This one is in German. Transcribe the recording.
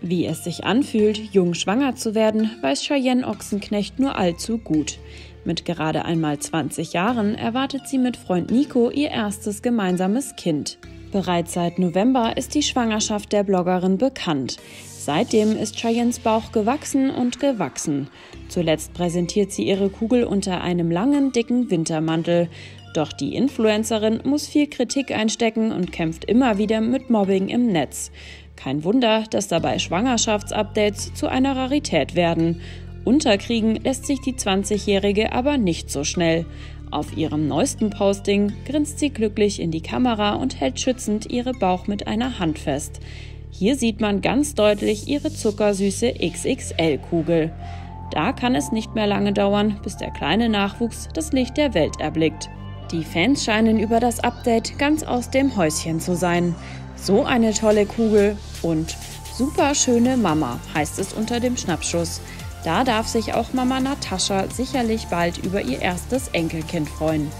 Wie es sich anfühlt, jung schwanger zu werden, weiß Cheyenne Ochsenknecht nur allzu gut. Mit gerade einmal 20 Jahren erwartet sie mit Freund Nico ihr erstes gemeinsames Kind. Bereits seit November ist die Schwangerschaft der Bloggerin bekannt. Seitdem ist Cheyennes Bauch gewachsen und gewachsen. Zuletzt präsentiert sie ihre Kugel unter einem langen, dicken Wintermantel. Doch die Influencerin muss viel Kritik einstecken und kämpft immer wieder mit Mobbing im Netz. Kein Wunder, dass dabei Schwangerschaftsupdates zu einer Rarität werden. Unterkriegen lässt sich die 20-Jährige aber nicht so schnell. Auf ihrem neuesten Posting grinst sie glücklich in die Kamera und hält schützend ihre Bauch mit einer Hand fest. Hier sieht man ganz deutlich ihre zuckersüße XXL-Kugel. Da kann es nicht mehr lange dauern, bis der kleine Nachwuchs das Licht der Welt erblickt. Die Fans scheinen über das Update ganz aus dem Häuschen zu sein. So eine tolle Kugel und super schöne Mama heißt es unter dem Schnappschuss. Da darf sich auch Mama Natascha sicherlich bald über ihr erstes Enkelkind freuen.